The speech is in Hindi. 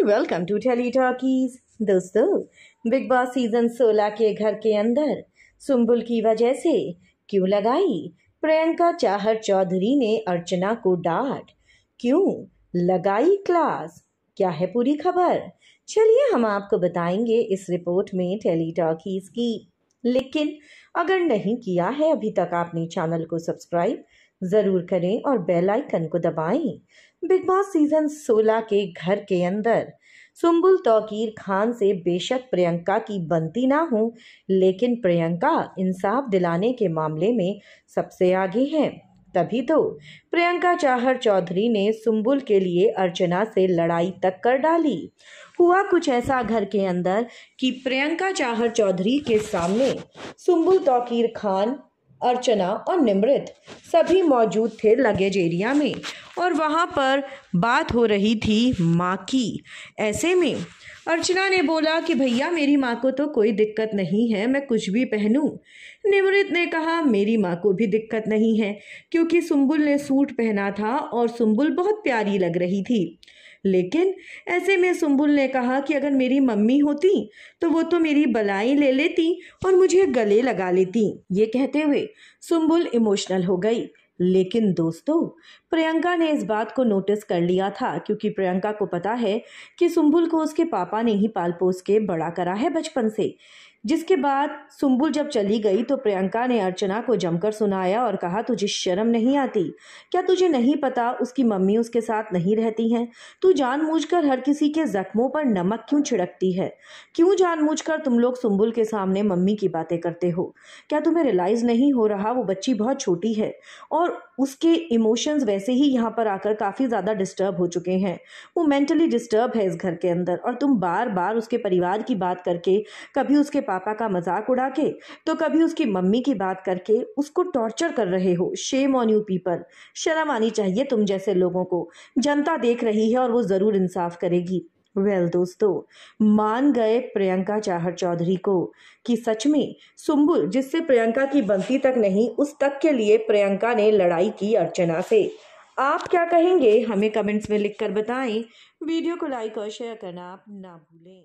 And welcome to tele talkies दोस्तों बिग बॉस सीज़न 16 के घर के अंदर। सुम्बुल की वजह से क्यों लगाई? प्रियंका चाहर चौधरी ने अर्चना को डांट। क्यों? लगाई क्लास। क्या है पूरी खबर? चलिए हम आपको बताएँगे इस रिपोर्ट में टेली टॉकीज की। लेकिन अगर नहीं किया है अभी तक आपने चैनल को सब्सक्राइब, ज़रूर करें और बेल आइकन को दबाएँ। बिग बॉस सीज़न 16 के घर के अंदर सुम्बुल तौकीर खान से बेशक प्रियंका की बनती ना हो, लेकिन प्रियंका इंसाफ दिलाने के मामले में सबसे आगे है। तभी तो प्रियंका चाहर चौधरी ने सुम्बुल के लिए अर्चना से लड़ाई तक कर डाली। हुआ कुछ ऐसा घर के अंदर कि प्रियंका चाहर चौधरी के सामने सुम्बुल तौकीर खान, अर्चना और निमृत सभी मौजूद थे लगेज एरिया में। और वहाँ पर बात हो रही थी माँ की। ऐसे में अर्चना ने बोला कि, भैया, मेरी माँ को तो कोई दिक्कत नहीं है, मैं कुछ भी पहनूं। निमृत ने कहा, मेरी माँ को भी दिक्कत नहीं है, क्योंकि सुम्बुल ने सूट पहना था और सुम्बुल बहुत प्यारी लग रही थी। लेकिन ऐसे में सुम्बुल ने कहा कि, अगर मेरी मम्मी होती तो वो तो मेरी बलाई ले लेती और मुझे गले लगा लेती। ये कहते हुए सुम्बुल इमोशनल हो गई। लेकिन दोस्तों, प्रियंका ने इस बात को नोटिस कर लिया था क्योंकि प्रियंका को पता है कि सुम्बुल को उसके पापा ने ही पाल पोस के बड़ा करा है बचपन से। जिसके बाद सुम्बुल जब चली गई तो प्रियंका ने अर्चना को जमकर सुनाया और कहा, तुझे शर्म नहीं आती? क्या तुझे नहीं पता उसकी मम्मी उसके साथ नहीं रहती हैं? तू जानबूझकर हर किसी के जख्मों पर नमक क्यों छिड़कती है? क्यों जानबूझकर तुम लोग सुम्बुल के सामने मम्मी की बातें करते हो? क्या तुम्हें रियलाइज़ नहीं हो रहा वो बच्ची बहुत छोटी है? और उसके इमोशंस वैसे ही यहाँ पर आकर काफ़ी ज़्यादा डिस्टर्ब हो चुके हैं। वो मेंटली डिस्टर्ब है इस घर के अंदर और तुम बार बार उसके परिवार की बात करके कभी उसके पापा का मज़ाक उड़ा के तो कभी उसकी मम्मी की बात करके उसको टॉर्चर कर रहे हो। शेम ऑन यू पीपल शर्म आनी चाहिए तुम जैसे लोगों को। जनता देख रही है और वो ज़रूर इंसाफ करेगी। वेल well, दोस्तों मान गए प्रियंका चाहर चौधरी को कि सच में सुम्बुल जिससे प्रियंका की बनती तक नहीं उस तक के लिए प्रियंका ने लड़ाई की अर्चना से। आप क्या कहेंगे? हमें कमेंट्स में लिखकर बताएँ। वीडियो को लाइक और शेयर करना आप ना भूलें।